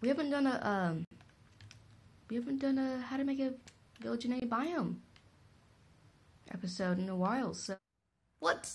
We haven't done a um. We haven't done a how to make a village in a biome episode in a while. So, what?